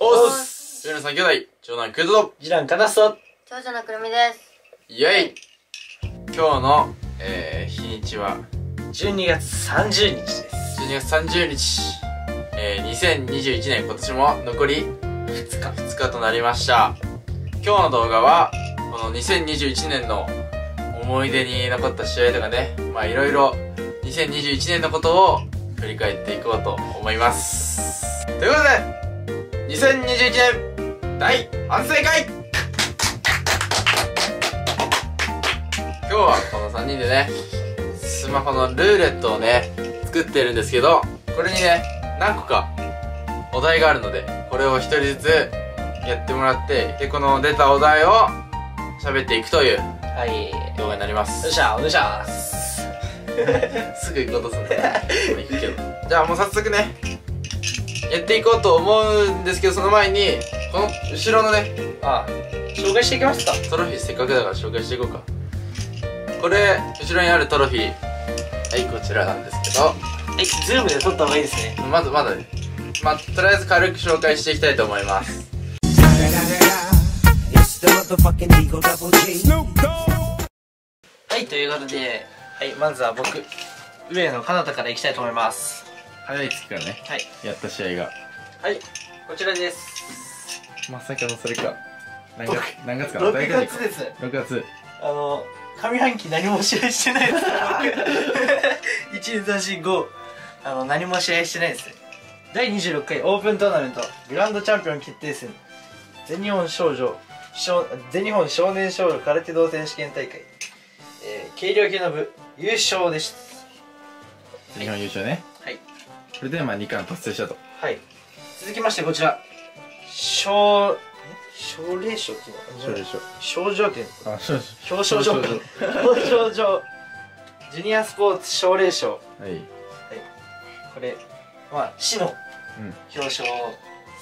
おっす。上野さん兄弟長男クイズド。次男カナスト長女のくるみです。イェイ。今日の、えー、日にちは。12月30日です。12月30日、えー、2021年今年も残り2日。2日となりました。今日の動画はこの2021年の思い出に残った試合とかね。まあいろいろ2021年のことを振り返っていこうと思います。ということで2021年大反省会今日はこの3人でねスマホのルーレットをね作ってるんですけどこれにね何個かお題があるのでこれを1人ずつやってもらってでこの出たお題を喋っていくというはい。動画になります。よっしゃお願いします すぐ行こうとする。じゃあもう早速ねやっていこうと思うんですけどその前にこの後ろのねあ紹介していきますか。トロフィーせっかくだから紹介していこうか。これ後ろにあるトロフィー。はいこちらなんですけど。はいズームで撮った方がいいですね。まずまだね。まあとりあえず軽く紹介していきたいと思います.はいということではいまずは僕上野かなたからいきたいと思います早い月からね。はい。やった試合が。はい。こちらです。まさかのそれか。何僕月何月かな？6月です。6月。あの上半期何も試合してないです。1235あの何も試合してないです。第26回オープントーナメント。グランドチャンピオン決定戦。全日本少女少全日本少年少女空手道選手権大会、えー、軽量級の部。優勝でした日本優勝ね。はいこれでまあ2冠達成したと。はい。続きましてこちら。奨奨励賞っていうの勝利賞賞状券あ少々表彰状。表表彰状。ジュニアスポーツ奨励賞はい。これまあ市のうん。表彰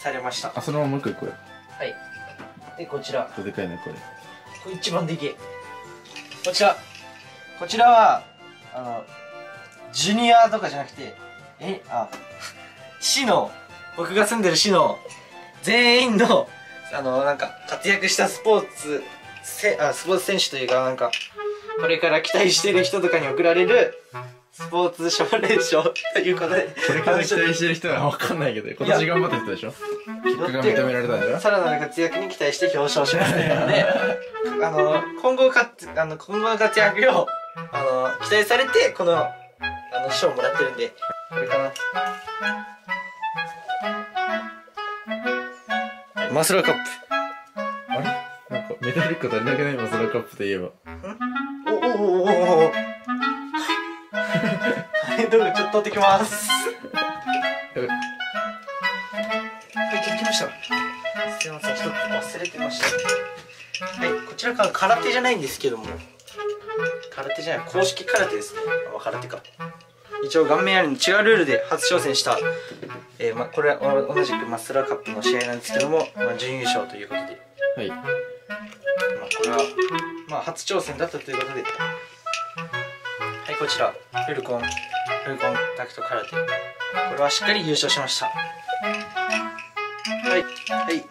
されました、あそのままもう一個これ。はい。でこちら。とでかいねこれ。これ一番でけえ。こちら。こちらはあのジュニアとかじゃなくてえあ市の僕が住んでる市の全員のあのなんか活躍したスポーツせあスポーツ選手というかなんかこれから期待してる人とかに贈られるスポーツ奨励賞ということでこれから期待してる人は分かんないけど今年頑張った人でしょ？結果が認められたんでしょさらなる活躍に期待して表彰しますというのであの今後かあの今後の活躍をあの期待されてこのあの賞をもらってるんでこれかなマスラーカッあれ？なんかメタリック足りなくないマスラーカップといえばプおおおおおおはいどうぞちょっと取ってきますえはい、できました。すいません、一つ忘れてました。はい、こちらから空手じゃないんですけども、空手じゃない、公式空手ですね。あ、空手か。一応顔面ありの違うルールで初挑戦した、えーま、これはお同じくマスラーカップの試合なんですけども、まあ、準優勝ということで、はい。まあ、これは、まあ、初挑戦だったということで、はい、こちら、フルコン、フルコンタクト空手。これはしっかり優勝しました。はい、はい。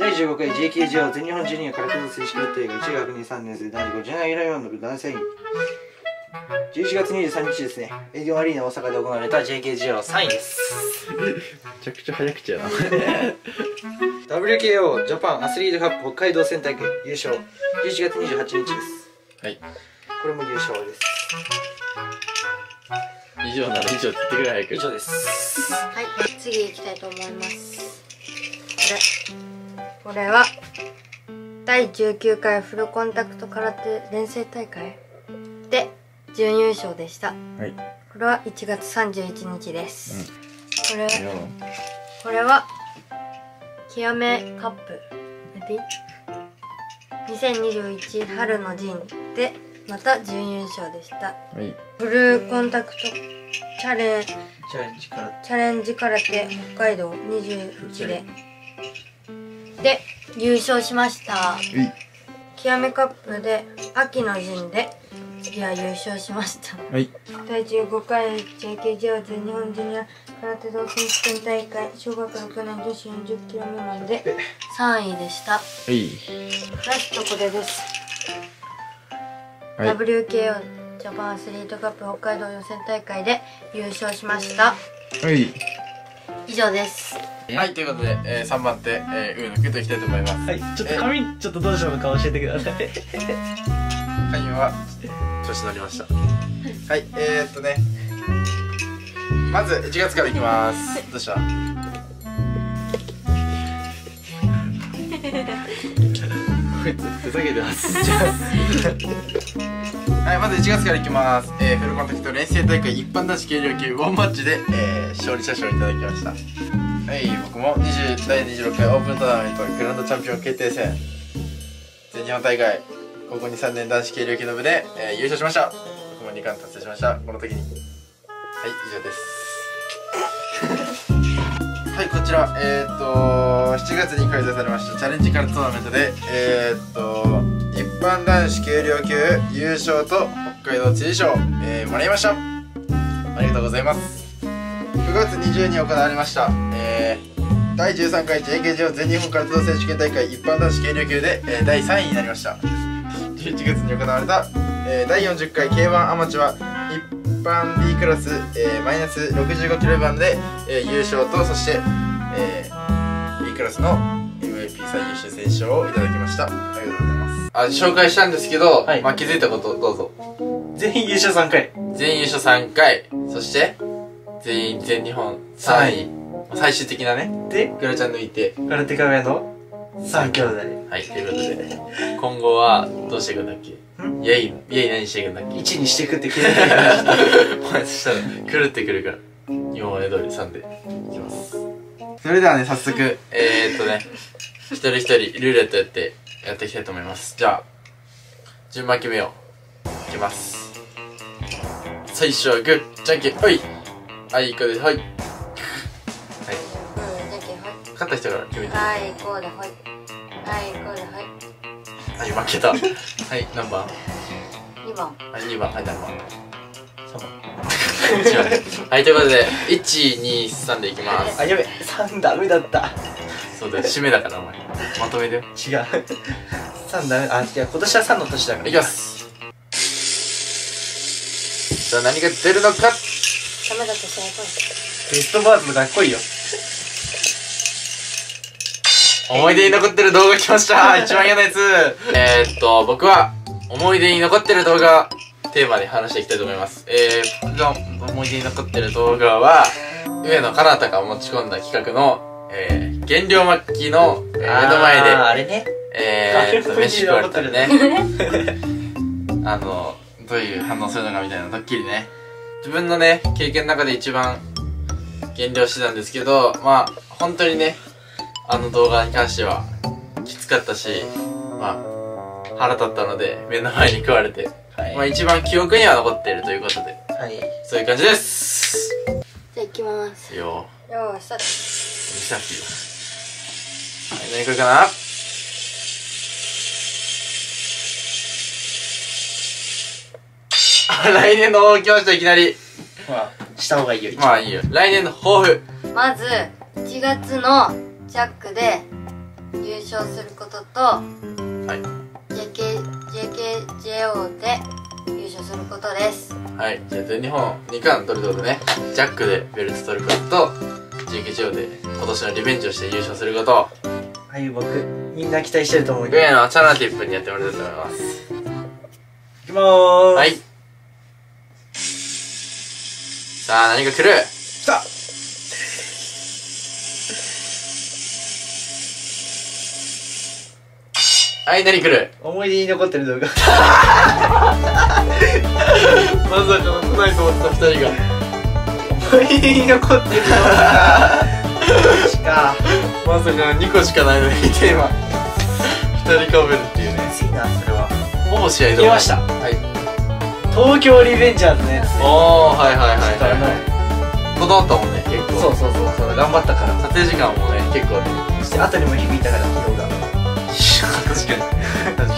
第15回 JKGO 全日本ジュニア空手道選手権大会1学年3年生男子57キロ4の部男性員11月23日ですね。営業アリーナ大阪で行われた JKGO3 位です。めちゃくちゃ早口やな。WKO ジャパンアスリートカップ北海道戦大会優勝。11月28日です。はい。これも優勝です。以上なら以上って言ってくれ早く。以上です。はい。次行きたいと思います。これ。これは第19回フルコンタクト空手連成大会。で準優勝でした。はい。これは1月31日です、これいや。これは極めカップ。で2021春の陣でまた準優勝でした。はい。フルコンタクトチャレンチャレンジから。チャレンジ空手北海道21で。で優勝しました。極めカップで秋の陣で次は優勝しました。はい。第15回 JKGO 全日本ジュニア空手道選手権大会小学の去年女子40キロ未満で3位でした。はい。ラストこれです、はい。WKO ジャパンアスリートカップ北海道予選大会で優勝しました。はい。以上です。はいということで、えー、3番手、えー、上野くんといきたいと思います。はい。ちょっと髪ちょっとどうしようか教えてくださいはいは調子乗りました。はいえー、っとね。まず1月からいきます。どうした？ふざけてます。はいまず1月からいきます、えー、フルコンタクト連戦大会一般男子軽量級ワンマッチで、えー、勝利者賞をいただきました。はい僕も20第26回オープントーナメントグランドチャンピオン決定戦。全日本大会高校23年男子軽量級の部で、えー優勝しました。僕も2冠達成しました。この時に。はい以上です。はいこちら。えー、っと7月に開催されましたチャレンジカルトーナメントでえー、っと一般男子軽量級優勝と北海道知事賞、えーもらいました。ありがとうございます。9月20日に行われました、えー第13回 JKGO 全日本空手道選手権大会一般男子軽量級で、えー第3位になりました。11月に行われた、えー第40回 K1 アマチュア一般 B クラス、えーマイナス65キロ番で、えー優勝とそして、えー B クラスの MVP 最優秀選手賞をいただきました。ありがとうございます。あ紹介したんですけど、はい。まあ、気づいたことどうぞ。全員優勝3回全員優勝3回そして全員全日本3位。最終的なね。でグラちゃん抜いて。空手家上の3兄弟。はいということで。今後はどうしていくんだっけ？ん？イェイイェイ何していくんだっけ？1にしていくって決めてまお前そしたら狂ってくるから。今まで通り3で。いきます。それではね早速。えー、っとね。一人一人ルーレットやってやっていきたいと思います。じゃあ順番決めよう。いきます。最初はグーじゃんけんほい。はいこれでほいはい勝った人から決めてはいこうでほい。はいこうでほい。はい負けた。はい何番2番。はい2番。はい何番3番違うはいということで123でいきます。あやべ3ダメだった。そうだよ。締めだからお前。まとめてよ。違う。3ダメ。あいや今年は3の年だから。いきます。さあ何が出るのか。ダメだと最高ベストバーズのかっこいいよ思い出に残ってる動画来ました。一番嫌なやつ。えーっと僕は思い出に残ってる動画テーマで話していきたいと思います。えー、僕が思い出に残ってる動画は上野かなたが持ち込んだ企画の、えー、減量末期の、えー目の前であれね。えー飯食われたりね。あの、どういう反応するのかみたいなドッキリね。自分のね、経験の中で一番減量してたんですけど、まあ、本当にね、あの動画に関しては、きつかったし、まあ、腹立ったので、目の前に食われて、はいまあ一番記憶には残っているということで、はいそういう感じです。じゃあ行きますよよーいスタートー、見せなくていいよ。はい、何来るかな？あ、来年の来ました、いきなり。まあした方がいいよまあいいよ。来年の抱負。まず1月のジャックで優勝することとはい。JK JKJO で優勝することですはい。じゃあ全日本2冠取るってことね。ジャックでベルト取ることと、JKGO で今年のリベンジをして優勝すること。はい僕みんな期待してると思うよ上野チャナティップにやってもらいたいと思います。いきまーすはい。さあ、何が来る？さあはい、何来る？思い出に残ってる動画。まさかの来ないと思った二人が。思い出に残ってる動画。しかまさかの2個しかないのにテーマ。2人かぶるっていうね。ついなそれは。ほぼ試合来ました。はい。東京リベンジャーズのやつおーはいはいはいちょっとあのはいこだわったもんね結構。そうそうそうそう。頑張ったから。撮影時間もね結構ねそして後にも響いたから疲労が 確かに。確かに。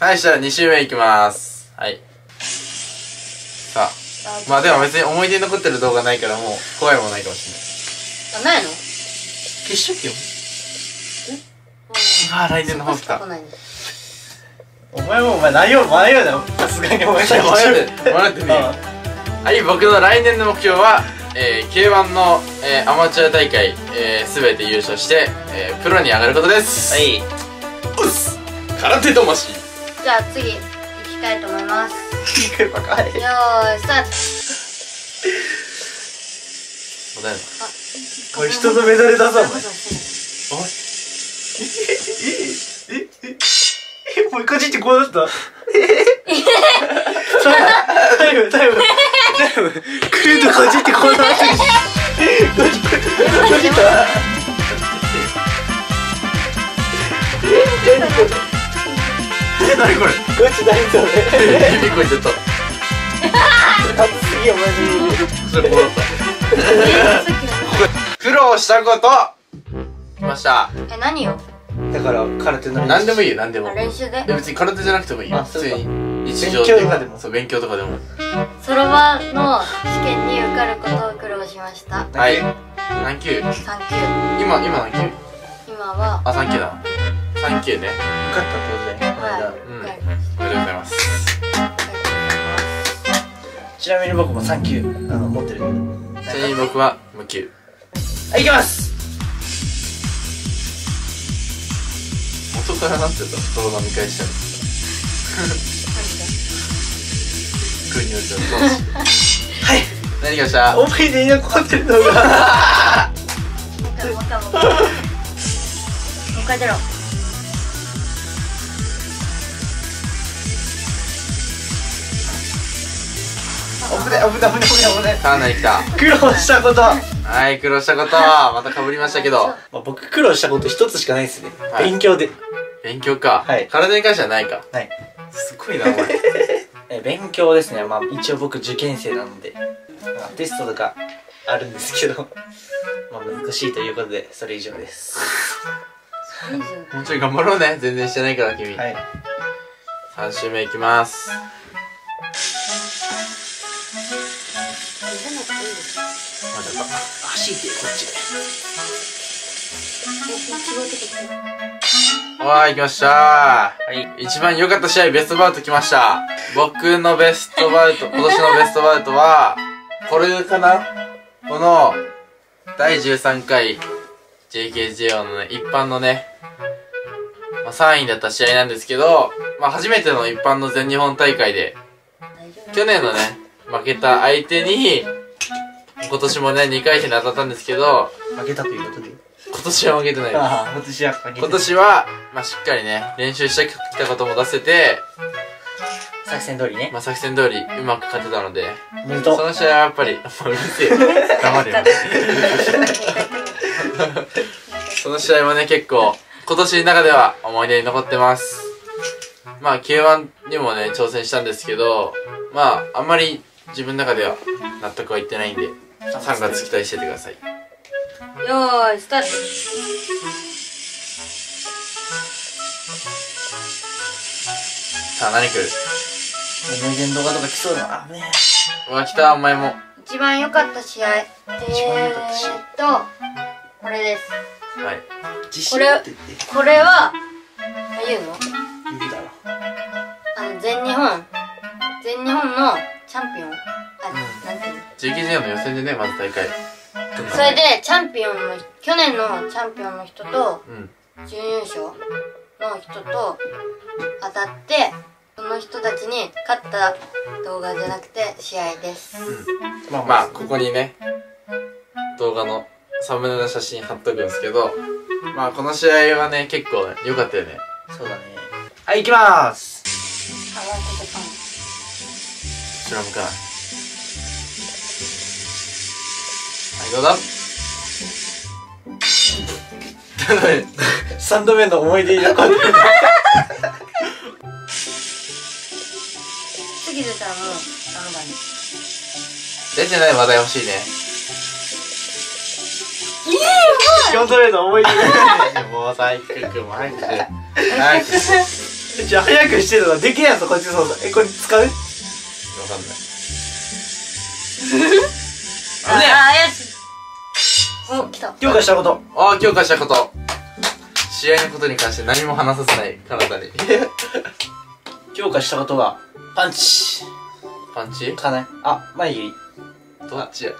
はいしたら2周目いきます。はい。さあまあでも別に思い出に残ってる動画ないからもう怖いもんないかもしれない。あないの？消しとけよ。ああ来年の方来た。お前もお前内容迷うだよ。さすがにお前。迷って迷ってねあはい僕の来年の目標は、えー、K1 の、えーアマチュア大会、えー、全て優勝して、えープロに上がることです。はい空手魂。じゃあ次行きたいと思います。よーいスターおだよ。これ人のメダルだぞお前。おい。えもうこっちってこうだった？タイムタイムタイム来るとこっちってこうなってるしこっちこったえ何これこっち何それ？指こいちゃった熱すぎよマジでそれこうだった苦労したこと。来ました。え何よ？だから空手の何でもいいよ何でも。あ練習で？別に空手じゃなくてもいいよ。普通に。日常勉強とかでも。そう勉強とかでも。そろばの試験に受かることを苦労しました。はい。何級？3級。今今何級？今はあ三級だ三級ね。受かったってこの間。はい。うん。おめでとうございます。ちなみに僕も3級あの持ってるちなみに僕は無級はい行きます！元からなってた動画見返したら空に落ちたはい。何がした？思い出に残ってるのが。もう一回もう一回もう一回もう。一回出ろ危ない危ない危ない危ない危ないさあ何来た。苦労したこと。はい苦労したこと。はまた被りましたけど。まあ、僕苦労したこと一つしかないですね、はい。勉強で。勉強か。はい。体に関してはないか。はい。すごいなお前。え勉強ですね。まあ一応僕受験生なので、まあ、テストとかあるんですけど。まあ難しいということでそれ以上です。20もうちょい頑張ろうね。全然してないから君、はい。3週目いきますまだか足でこっち。え一号出てきたわーい来ましたはい。一番良かった試合ベストバウト来ました。僕のベストバウト今年のベストバウトはこれかなこの第13回 JKJO のね一般のね、まあ、3位だった試合なんですけど、まあ、初めての一般の全日本大会で去年のね負けた相手に今年もね2回戦で当たったんですけど負けたということで？今年は負けてないですああ私は負けた今年は、まあ、しっかりね練習してきたことも出せて作戦通りねまあ、作戦通りうまく勝てたので、おめでとそうの試合はやっぱり、もううるせえよ。黙れよ。その試合はね、結構、今年の中では思い出に残ってます。まあ、K1 にもね、挑戦したんですけど、まあ、あんまり自分の中では納得はいってないんで、3月期待しててください。よーいスタート。さあ、何来る？思い出の動画とか来そうだ。なあね。うわ、来た、お前も。一番良かった試合。え一番良かった試合。ーっとこれです。はい。自これって言って。これはあ言うの？言うだろあの全日本。全日本のチャンピオン。あ、なんていうの？JKJ の予選でね、まず大会。それでチャンピオンの去年のチャンピオンの人とうん。準優勝の人と当たってその人たちに勝った動画じゃなくて試合です。まあまあ、ここにね、動画のサムネの写真貼っとくんですけど、まあ、この試合はね、結構良かったよね。そうだね。はい行きまーす後ろ向か。はい、どうだ3 度目の思い出に残ってる次出たらもうダメだね出てない話題欲しいね。4度目の思い出にもうも早くして。早くして。じゃあ早くしてるのができないやつこっちそうだえこれ使う？わかんない。ああよしお来た。強化したこと。ああ強化したこと。試合のことに関して何も話させない体に。強化したことはパンチ。パンチ？かな。あ前切りどっちや？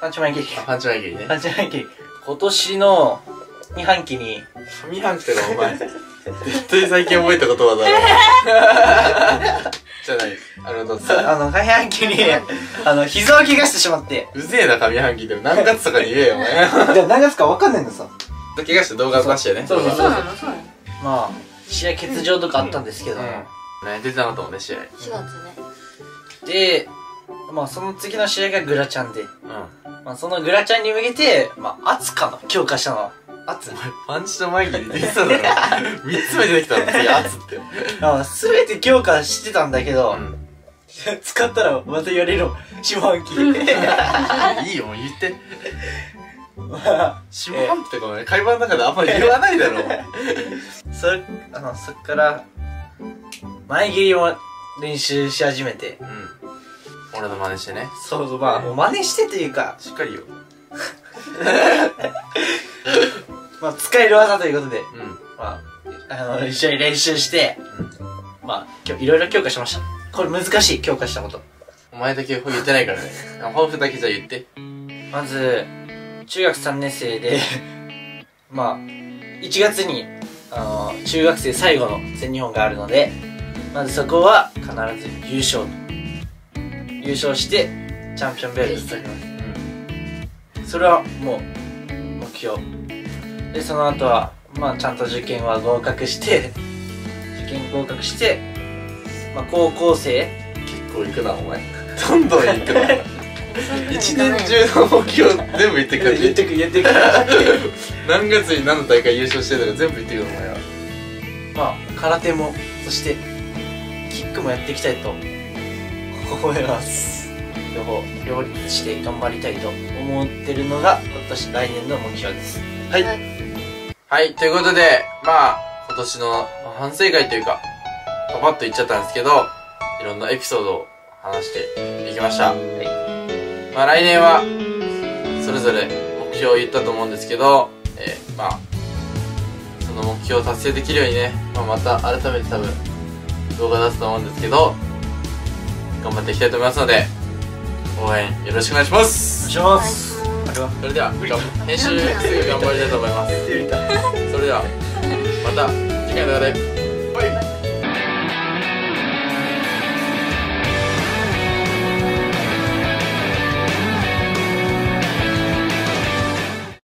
パンチ前切りあパンチ前切りね。パンチ前切り今年の2半期に。上半期とかお前絶対最近覚えた言葉だろ じゃないあれどうぞ。あの上半期にあの膝を怪我してしまって。うぜえな上半期でも何月とかに言えよお前。じゃあ何月か分かんないんださ怪我して動画出してね。そうそう。そうまあ試合欠場とかあったんですけど、うん。ね出てなかったもんね試合。4月ね。でまあその次の試合がグラチャンで、うん。まあ、そのグラチャンに向けてまあ圧かな強化したのは圧パンチと前切り出てただろ3つ目出てきたの次圧って。あ全て強化してたんだけど、うん。使ったらまた言われるの下半期。いいよもう言って。下半期とかもね会話の中であんまり言わないだろそあのそっから前切りを練習し始めて。うん。俺の真似してね。そうそうまあもう真似してというか、しっかりよ まあ、使える技ということでうんまあ、あの、一緒に練習して、まあ、今日いろいろ強化しました。これ難しい、強化したこと。お前だけ言ってないからね抱負だけじゃ言ってまず、中学3年生で、まあ、1月に、あの、中学生最後の全日本があるので、まずそこは必ず優勝と。優勝して、チャンピオンベルト取ります。それはもう、目標。で、その後は、まあ、ちゃんと受験は合格して、受験合格して、まあ、高校生、結構行くなお前 どんどん行くな 一年中中の目標全部言ってく言ってく、言ってく。何月に何の大会優勝してるとか全部言ってくるお前はまあ、空手も、そして、キックもやっていきたいと思います。両方、両立して頑張りたいと思ってるのが、今年来年の目標です。はい。はいはいということでまあ今年の反省会というかパパッと言っちゃったんですけどいろんなエピソードを話していきました、まあ来年はそれぞれ目標を言ったと思うんですけど、えーまあその目標を達成できるようにね、まあ、また改めて多分動画出すと思うんですけど頑張っていきたいと思いますので応援よろしくお願いします。お願いします。それでは編集すぐ頑張りたいと思います。それではまた次回の動画で。バイ